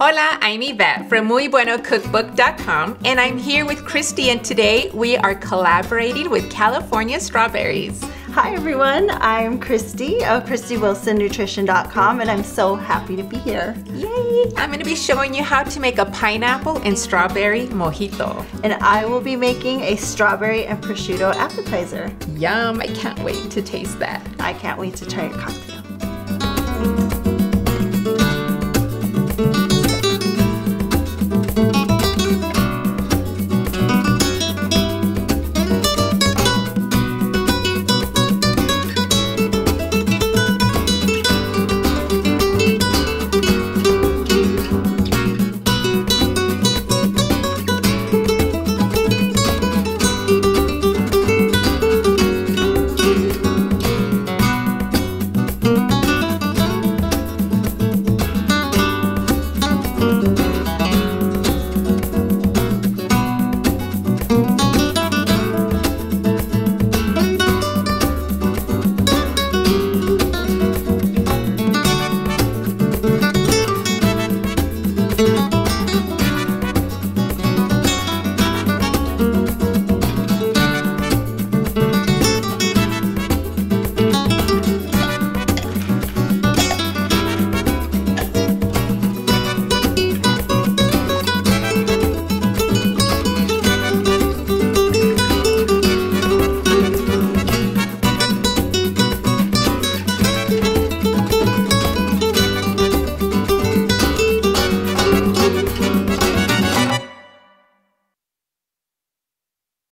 Hola, I'm Yvette from MuyBuenoCookbook.com and I'm here with Christy and today we are collaborating with California Strawberries. Hi everyone, I'm Christy of ChristyWilsonNutrition.com and I'm so happy to be here. Yay! I'm going to be showing you how to make a pineapple and strawberry mojito. And I will be making a strawberry and prosciutto appetizer. Yum, I can't wait to taste that. I can't wait to try your cocktail.